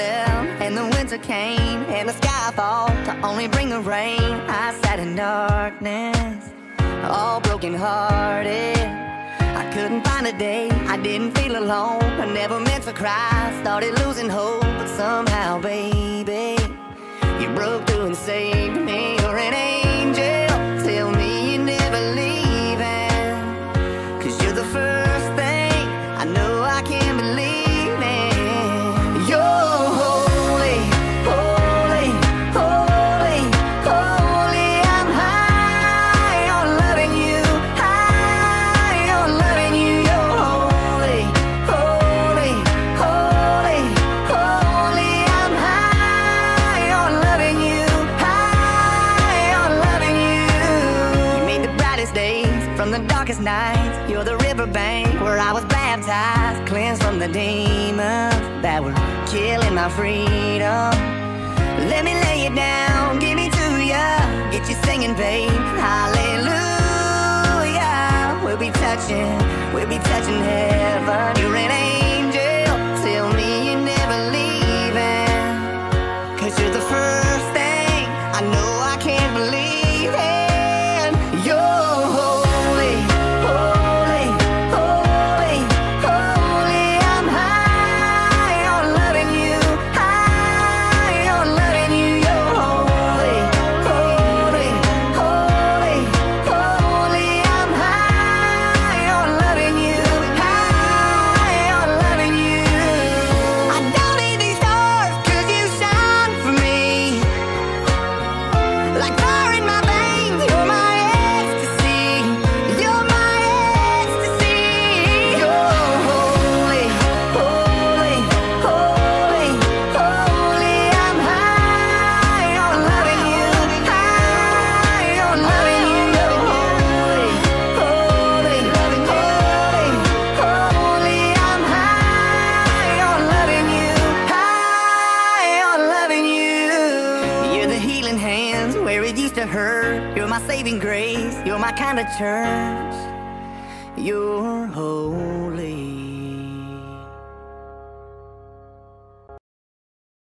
and the winter came and the sky fall to only bring the rain. I sat in darkness, all broken hearted. I couldn't find a day, I didn't feel alone. I never meant to cry, started losing hope, but somehow, baby, you broke through and saved me. You're an angel, tell me you're never leaving. Cause you're the first the darkest nights. You're the riverbank where I was baptized, cleansed from the demons that were killing my freedom. Let me lay it down, give me to ya, get you singing, babe. Hallelujah. We'll be touching, to hurt. You're my saving grace. You're my kind of church. You're holy.